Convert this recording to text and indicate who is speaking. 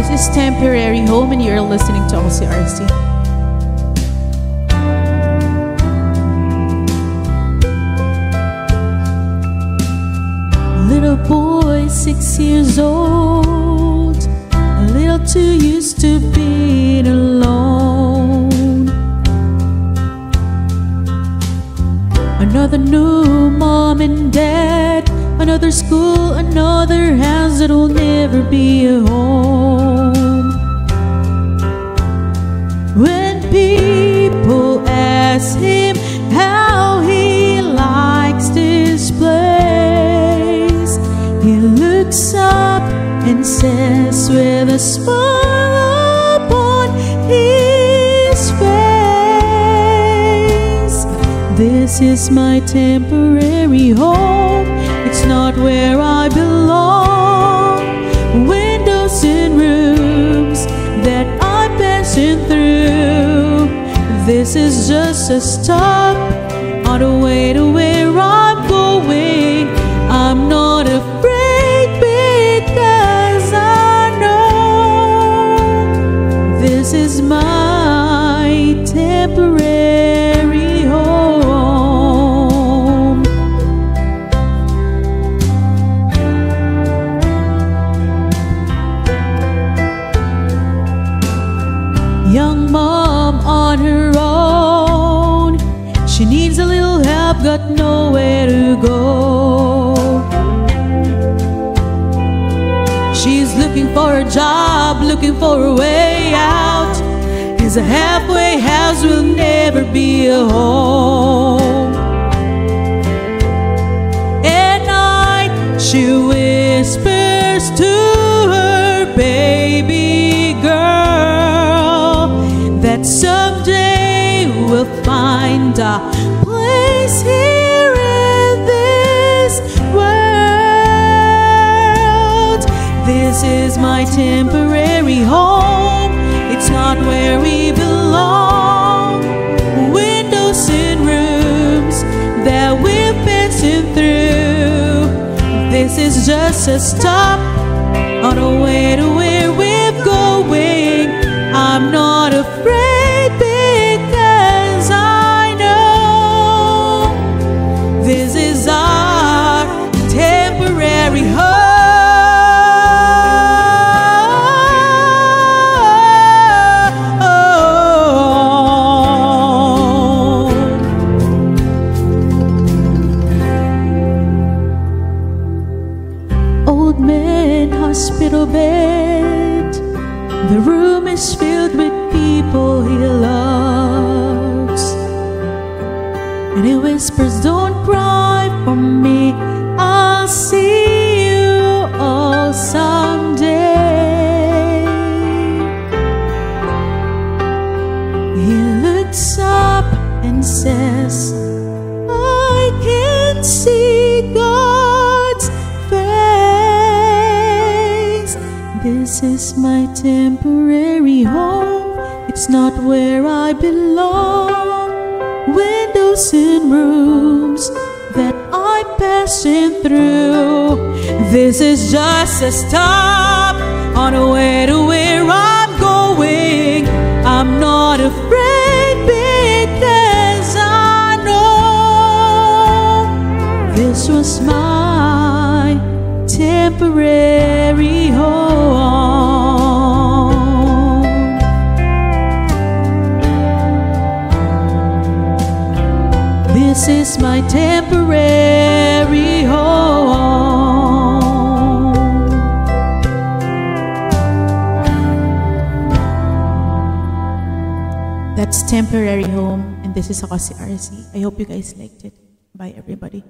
Speaker 1: This is Temporary Home, and you're listening to OCRC. Little boy, six years old, a little too used to being alone. Another new mom and dad, another school, another house that will never be a home. When people ask him how he likes this place, he looks up and says with a smile upon his face, This is my temporary home. It's not where I belong. Windows in rooms that I'm passing through. This is just a stop on the way to where I'm going. I'm not afraid because I know this is my temporary got nowhere to go. She's looking for a job, looking for a way out. Cause a halfway house will never be a home. At night, she whispers to her baby girl that someday we'll find a This is my temporary home. It's not where we belong. Windows in rooms that we're passing through. This is just a stop on the way to Old man hospital bed. The room is filled with people he loves. And he whispers, Don't cry for me. I'll see you all someday. This is my temporary home. It's not where I belong. Windows and rooms that I'm passing through. This is just a stop on the way to where I'm going. I'm not afraid because I know this was my temporary home. Is my temporary home. That's temporary home, and this is AkoSiRC. I hope you guys liked it. Bye, everybody.